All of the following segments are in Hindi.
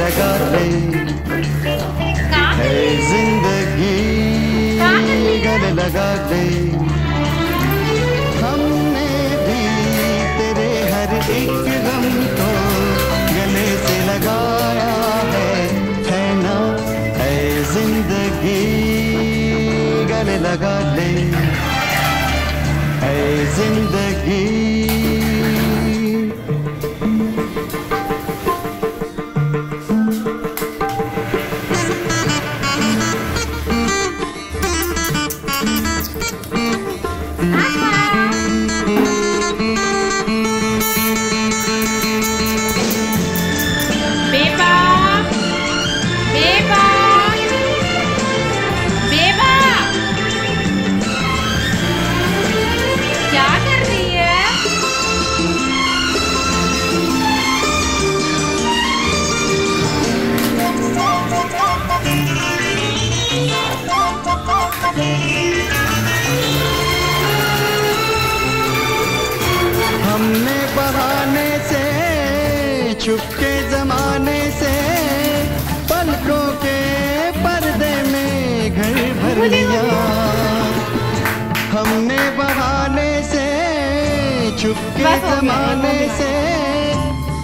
लगा ले है ज़िंदगी गले लगा ले हमने भी तेरे हर एक गम को गले से लगाया है। है ना? है ज़िंदगी गले लगा ले। है ज़िंदगी Mm-hmm. छुपके जमाने से पलकों के पर्दे में घर भर लिया। हमने बहाने से छुपके जमाने से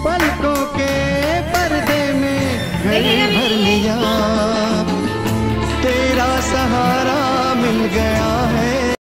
पलकों के पर्दे में घर भर लिया। तेरा सहारा मिल गया।